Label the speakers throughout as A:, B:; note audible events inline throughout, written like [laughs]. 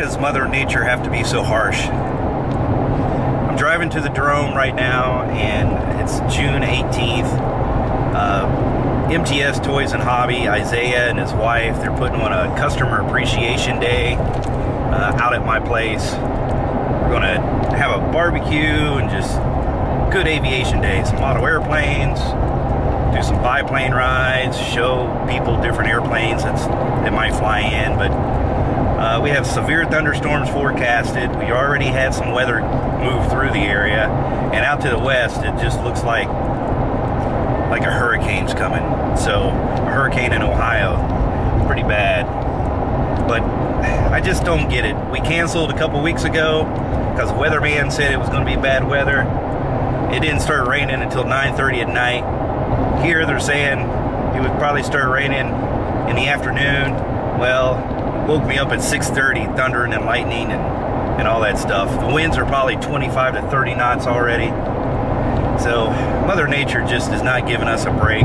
A: does Mother Nature have to be so harsh? I'm driving to the Drome right now, and it's June 18th. Uh, MTS Toys and Hobby, Isaiah and his wife, they're putting on a customer appreciation day uh, out at my place. We're going to have a barbecue and just good aviation day. Some model airplanes, do some biplane rides, show people different airplanes that's, that might fly in. But uh, we have severe thunderstorms forecasted. We already had some weather move through the area, and out to the west, it just looks like like a hurricane's coming. So a hurricane in Ohio, pretty bad. But I just don't get it. We canceled a couple weeks ago because the weatherman said it was going to be bad weather. It didn't start raining until 9:30 at night. Here they're saying it would probably start raining in the afternoon. Well, woke me up at 6:30, thundering and lightning and and all that stuff. The winds are probably 25 to 30 knots already. So Mother Nature just is not giving us a break.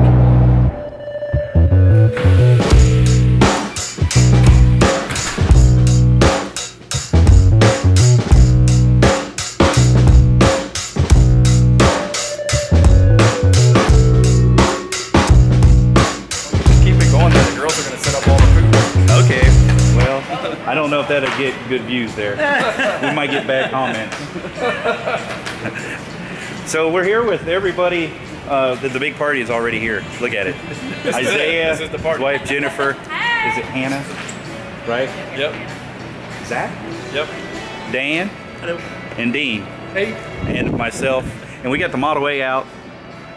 A: I don't know if that'll get good views there. [laughs] We might get bad comments. So we're here with everybody. Uh, the, the big party is already here. Look at it. Isaiah,
B: This is the party.
A: his wife Jennifer. Is it Hannah? Right?
B: Yep.
A: Zach?
B: Yep.
A: Dan? Hello. And Dean.
B: Hey.
A: and myself, and we got the Model A out,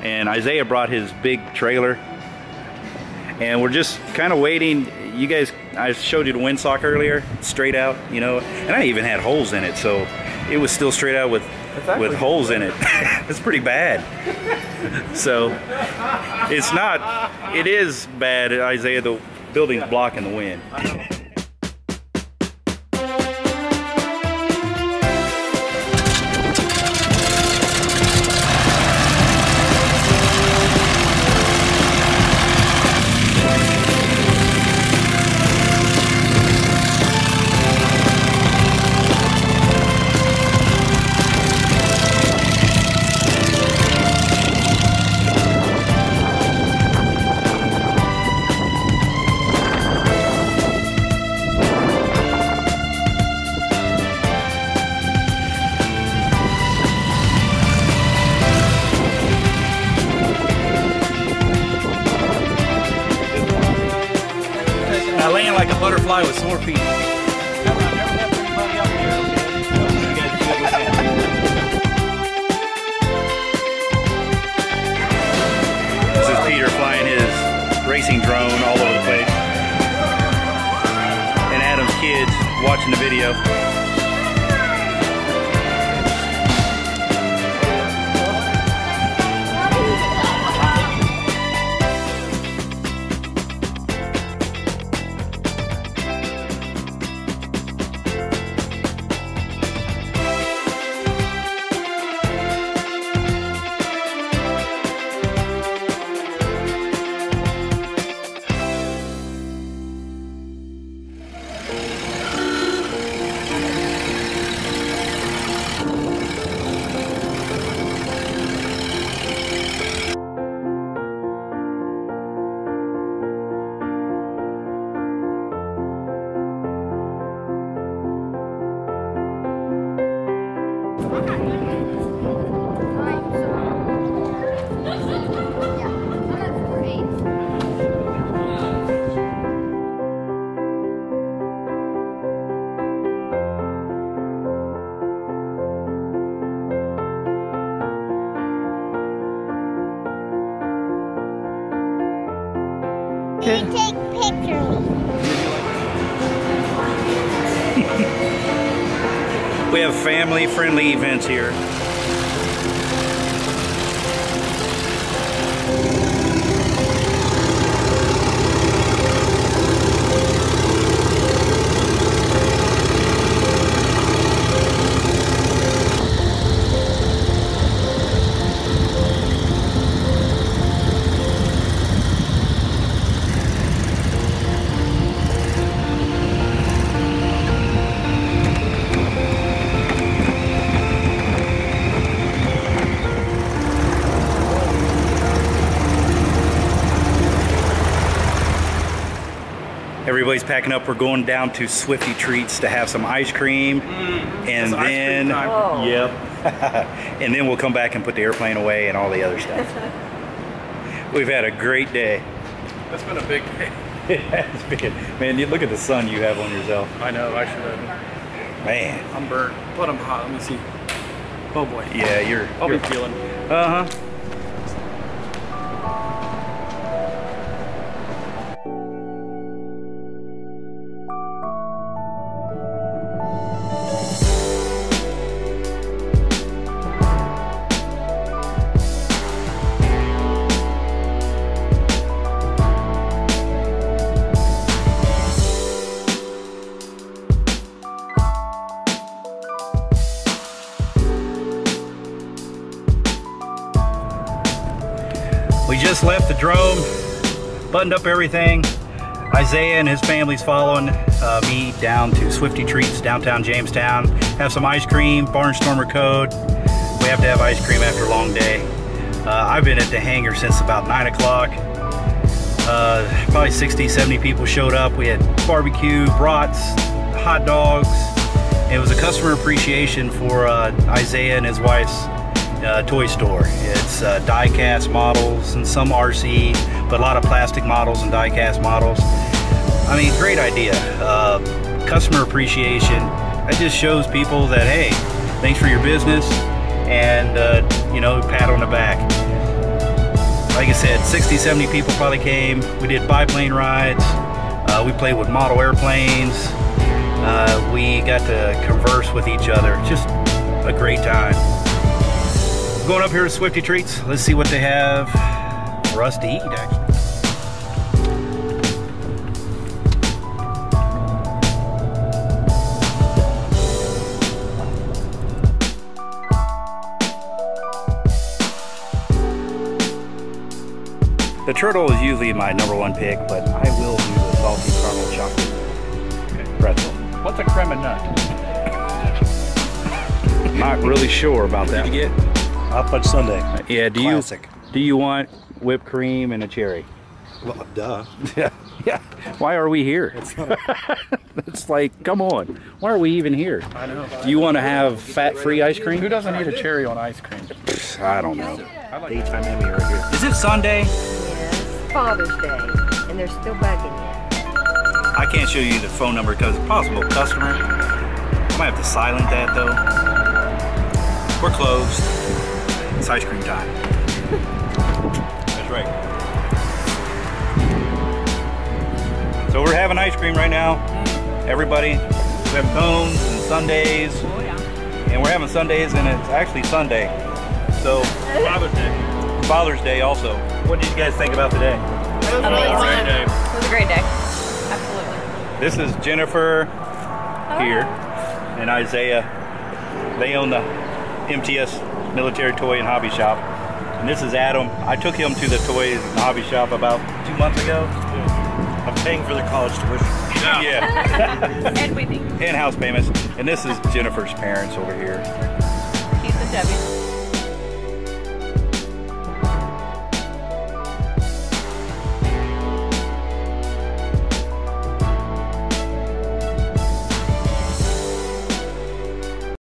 A: and Isaiah brought his big trailer, and we're just kind of waiting. You guys, I showed you the windsock earlier, straight out, you know, and I even had holes in it, so it was still straight out with with holes in it. [laughs] it's pretty bad. so it's not. It is bad, Isaiah. The building's blocking the wind. Butterfly with sore feet. This is Peter flying his racing drone all over the place. And Adam's kids watching the video.
C: Take pictures. [laughs]
A: We have family friendly events here. Everybody's packing up. We're going down to Swifty Treats to have some ice cream, and
B: It's ice
A: then
B: cream time.
D: Oh.
A: yep, [laughs] and then we'll come back and put the airplane away and all the other stuff. [laughs] We've had a great day.
B: That's been a big day. [laughs]
A: It has been. Man, you look at the sun you have on yourself.
B: I know, I should have.
A: Man,
B: I'm burnt, but I'm hot. Let me see. Oh boy.
A: yeah, you're.
B: I'll
A: you're
B: be feeling.
A: uh huh. Left the drone, buttoned up everything. Isaiah and his family's following uh, me down to Swifty Treats, downtown Jamestown. Have some ice cream, Barnstormer Code. We have to have ice cream after a long day. Uh, I've been at the hangar since about 9 o'clock. Uh, probably 60, 70 people showed up. We had barbecue, brats, hot dogs. It was a customer appreciation for uh, Isaiah and his wife's uh, toy store. It's uh, die-cast models and some RC, but a lot of plastic models and die-cast models. I mean, great idea. Uh, customer appreciation. That just shows people that, hey, thanks for your business and, uh, you know, pat on the back. Like I said, 60, 70 people probably came. We did biplane rides. Uh, we played with model airplanes. Uh, we got to converse with each other. Just a great time. Going up here to Swifty Treats. Let's see what they have for us to eat, actually. The turtle is usually my number one pick, but I will do the salty caramel chocolate pretzel.
B: What's a crema nut?
A: Not really sure about that.
B: Did you get?
E: Hot Fudge Sundae.
A: Yeah, do
E: Classic.
A: you do you want whipped cream and a cherry?
E: Well, duh. [laughs]
A: Yeah, yeah. Why are we here? it's [laughs] like, come on. Why are we even here?
B: I know.
A: Do you want to have fat-free ice cream?
B: Who doesn't eat a cherry on ice cream?
A: I don't know.
B: I like
E: Daytime Emmy right here.
A: Is it Sunday?
D: Yes, Father's Day, and they're still bugging you.
A: I can't show you the phone number because it's possible customer. I might have to silent that though. We're closed. It's ice cream time. That's right. So we're having ice cream right now. Everybody, we have cones and sundaes. Oh, and we're having sundaes and it's actually Sunday. So
B: Father's Day.
A: Father's Day also. What did you guys think about today?
F: It was, Amazing.
B: Day.
F: It was a great day. Absolutely.
A: This is Jennifer here and Isaiah. They own the MTS Military Toy and Hobby Shop. And this is Adam. I took him to the toy and hobby shop about two months ago.
E: I'm paying for the college tuition.
A: Yeah. [laughs]
F: And we think
A: and house payments. And this is Jennifer's parents over here.
F: Keith and Debbie.